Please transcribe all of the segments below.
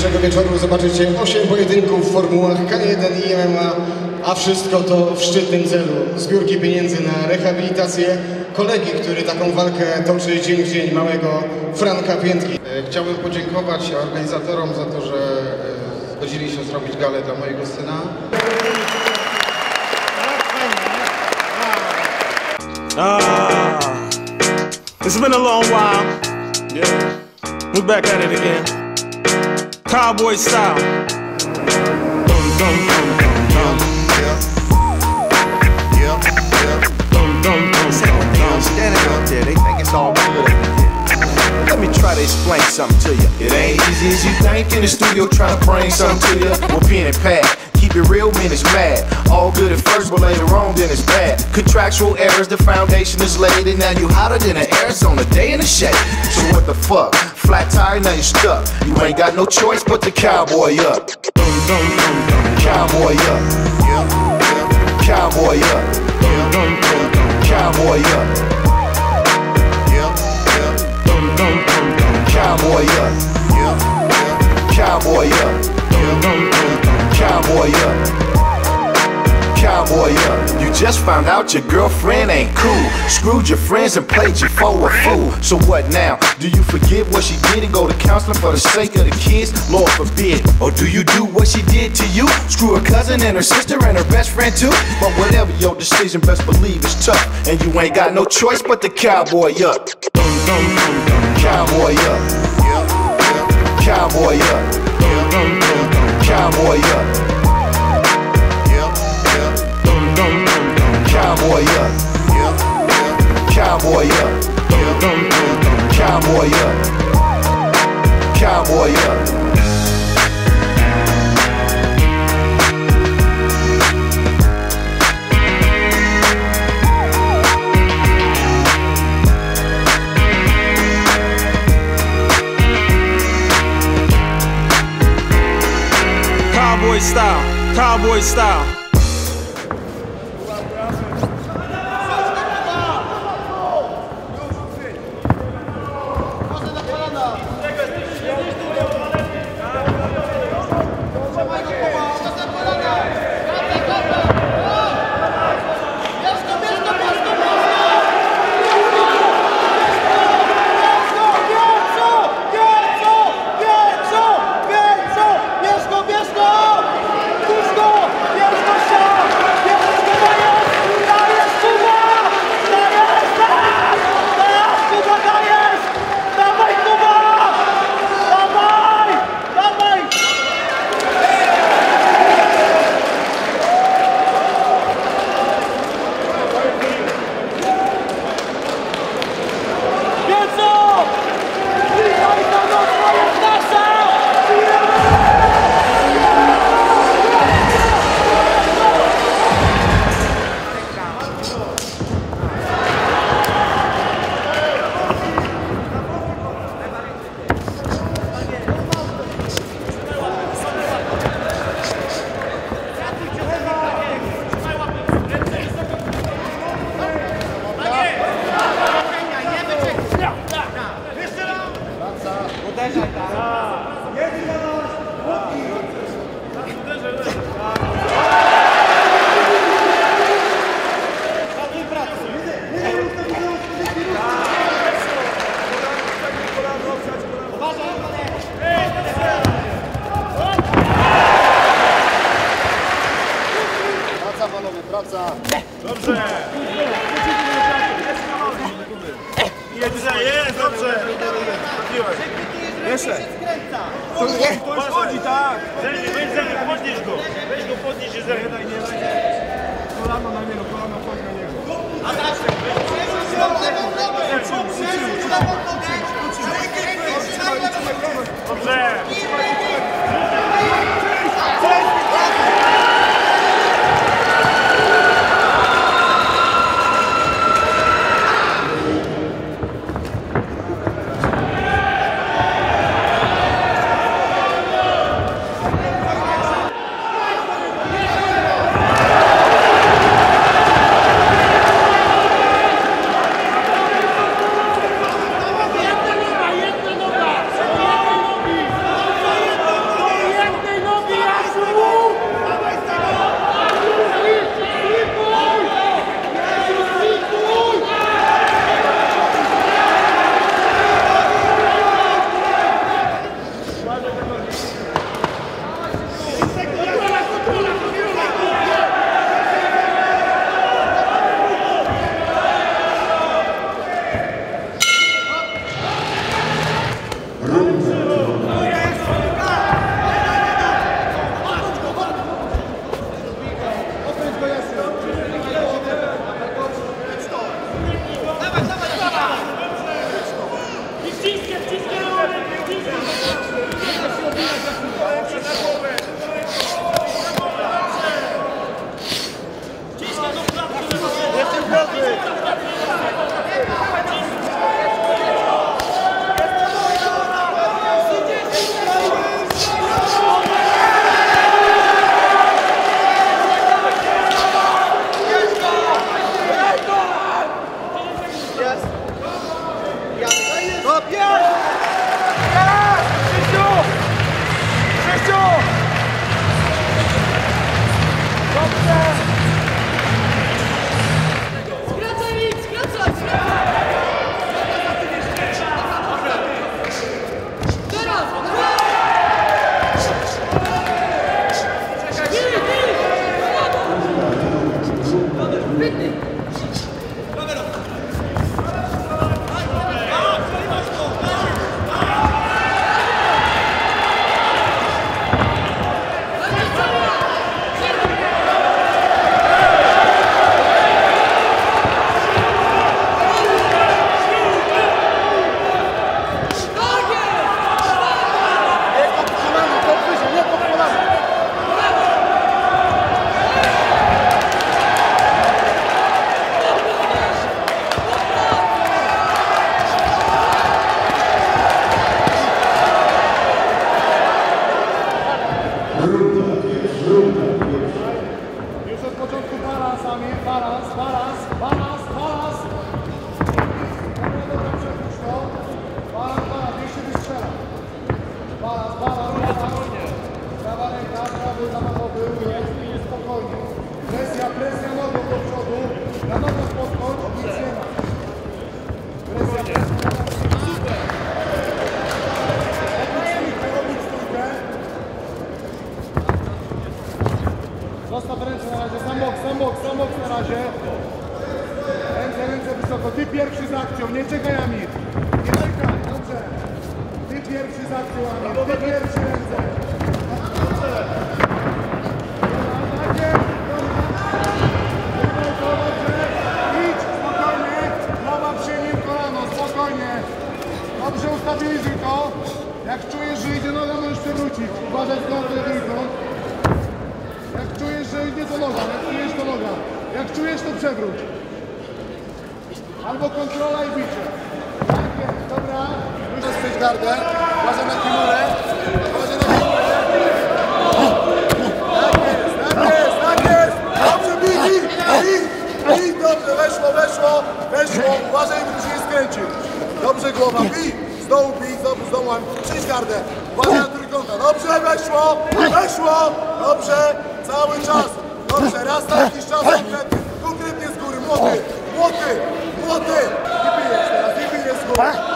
dzisiejszego wieczoru zobaczycie 8 pojedynków w formułach K1 i MMA, a wszystko to w szczytnym celu. Zbiórki pieniędzy na rehabilitację kolegi, który taką walkę toczy dzień w dzień, małego Franka Piętki. E, Chciałbym podziękować organizatorom za to, że e, zgodzili się zrobić galę dla mojego syna. Ah, it's been a long while. Yeah, we're back at it again. Cowboy style. Dum, dum, dum, dum, dum. Dum, dum, dum, dum, dum. Standing out there, they think it's all good. Let me try to explain something to you. It ain't easy as you think in the studio trying to bring something to you. With pen and pad, keep it real, men is mad. All good at first, but later on, then it's bad. Contractual errors, the foundation is laid, and now you hotter than an Arizona day in the shade. So what the fuck? Flat tire, now you stuck. You ain't got no choice but to cowboy up. Cowboy up. Cowboy up. Cowboy up. Dum, dum. Cowboy up. Cowboy up. Just found out your girlfriend ain't cool. Screwed your friends and played you for a fool. So what now? Do you forget what she did and go to counseling for the sake of the kids? Lord forbid. Or do you do what she did to you? Screw her cousin and her sister and her best friend too? But whatever your decision, best believe it's tough. And you ain't got no choice but to cowboy up. Cowboy up. Cowboy up. Dum, dum. Cowboy up. Cowboy up. Cowboy up. Cowboy up. Cowboy style. Cowboy style. Kolano na niego, kolano chodź na niego. Dobrze. Celtics. Pierwszy z akcją, nie czekaj Amir. Nie czekaj, dobrze. Ty pierwszy z akcją Amir, ty pierwszy ręce. Dobrze. Ustabilizuj to. Jak czujesz, że idzie noga, możesz przewrócić. Uważaj z nogi trójkąt. Jak czujesz, że idzie to noga, jak czujesz to noga. Jak czujesz to przewróć. Albo kontrola i bicie. Tak jest, dobra. Już jest gardę. Uważaj na kimurę. Uważaj na kimurę. Tak jest, tak jest, tak jest. Dobrze, bij, bij, bij. Dobrze, weszło, weszło, weszło. Uważaj, żeby się nie. Dobrze, głowa, bij. Z dołu bij, z dołu, z dołu. Przyjdź gardę. Uważaj na trójkąta. Dobrze, weszło, weszło. Dobrze, cały czas. Dobrze, raz na jakiś czas konkretnie, konkretnie z góry. Młoty, młoty, voltei. Keep tá? it, keep it, let's go. Huh?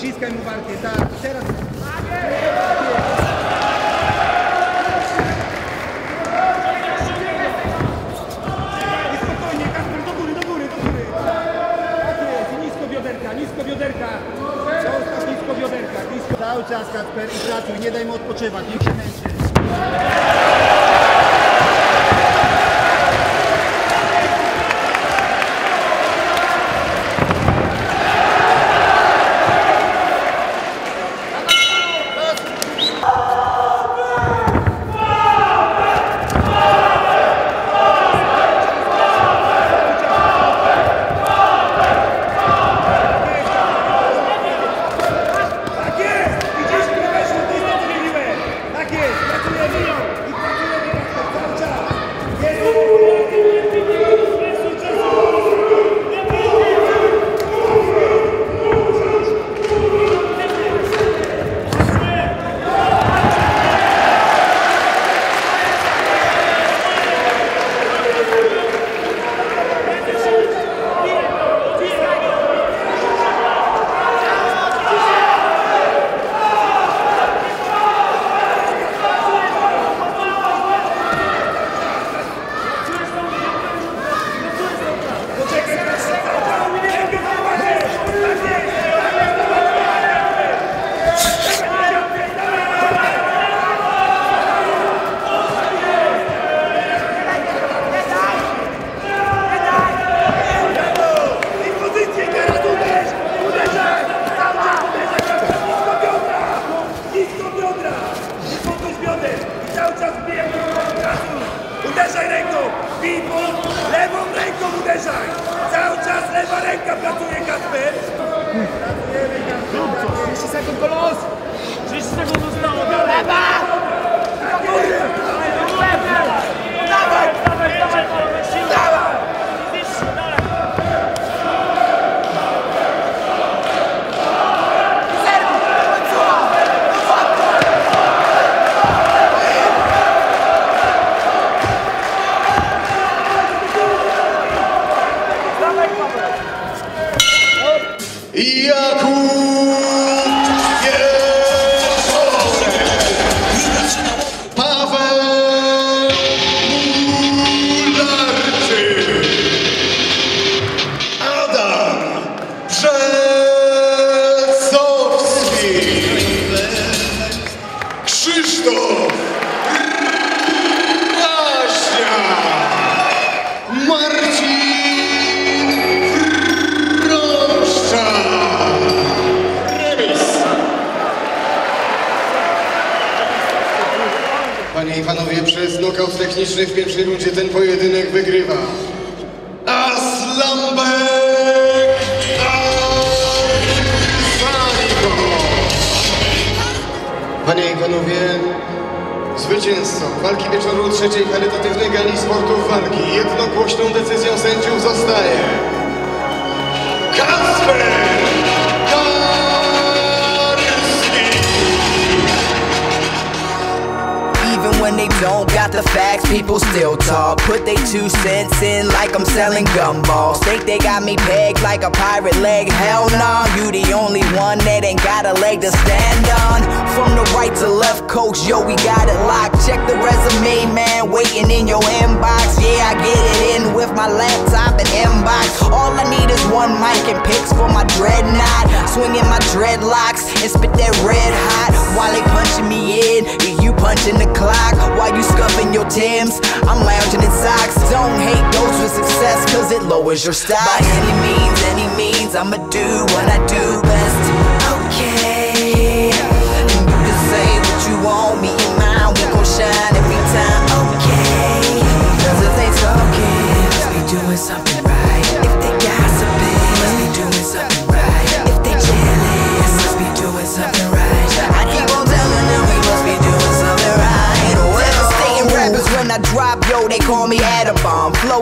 Dociskaj mu warkiem, tak. Teraz... I spokojnie, Kasper, do góry, do góry, do góry. Tak nisko bioderka, nisko bioderka. Zostaw nisko bioderka, nisko. Cały czas, Kasper, i pracuj, nie daj mu odpoczywać, niech się męczy. cały czas bije po. Uderzaj ręką, bij lewą ręką uderzaj. Cały czas lewa ręka pracuje Kasper. Pracujemy Kasper. 30 sekund kolos. 30 sekund zostało. Lewa! Tak, Na! Jakub w pierwszej rundzie ten pojedynek wygrywa Aslambek Azaniko. Panie i panowie, zwycięzcą walki wieczoru trzeciej charytatywnej gali sportów walki jednogłośną decyzją sędziów zostaje Kasper when they don't got the facts, people still talk. Put they two cents in like I'm selling gumballs. Think they got me pegged like a pirate leg? Hell nah, you the only one that ain't got a leg to stand on. From the right to left, coach, yo, we got it locked. Check the resume, man, waiting in your inbox. Yeah, I get it in with my laptop and inbox. All I need is one mic and picks for my dreadnought. Swinging my dreadlocks and spit that red hot while they punching me in. You punching the clock while you scuffing your Tims. I'm lounging in socks. Don't hate those with success, cause it lowers your stock. By any means, any means, I'ma do what I do best. Okay. And you can say what you want, me and mine, we gon' shine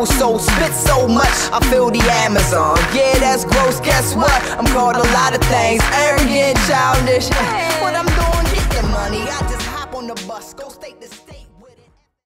flow so spit so much, I feel the Amazon. Yeah, that's gross. Guess what? I'm called a lot of things. Arrogant, childish. What I'm doing, get money. I